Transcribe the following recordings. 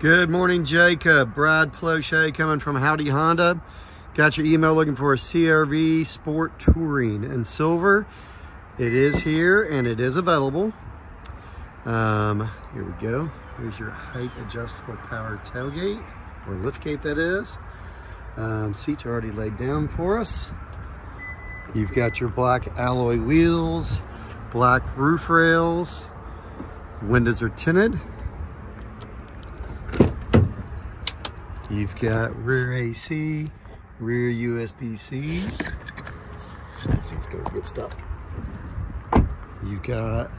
Good morning, Jacob. Brad Plauche coming from Howdy Honda. Got your email looking for a CRV Sport Touring in silver. It is here and it is available. Um, here we go. Here's your height adjustable power tailgate or liftgate that is. Um, seats are already laid down for us. You've got your black alloy wheels, black roof rails, windows are tinted. You've got rear AC, rear USB-Cs. That seat's gonna get stuck. You've got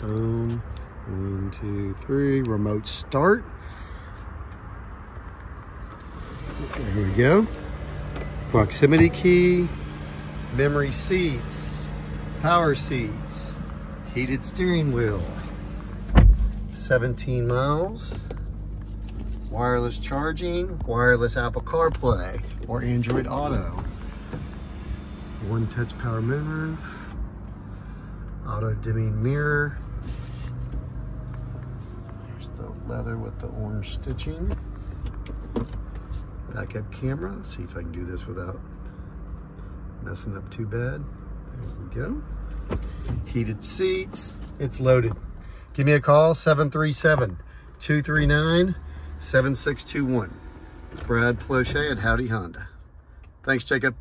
boom, one, two, three, remote start. There we go. Proximity key, memory seats, power seats, heated steering wheel, 17 miles wireless charging, wireless Apple CarPlay or Android Auto. One touch power moonroof, auto dimming mirror. Here's the leather with the orange stitching. Backup camera. Let's see if I can do this without messing up too bad. There we go. Heated seats. It's loaded. Give me a call, 737 239 7621. It's Brad Plauche at Howdy Honda. Thanks, Jacob.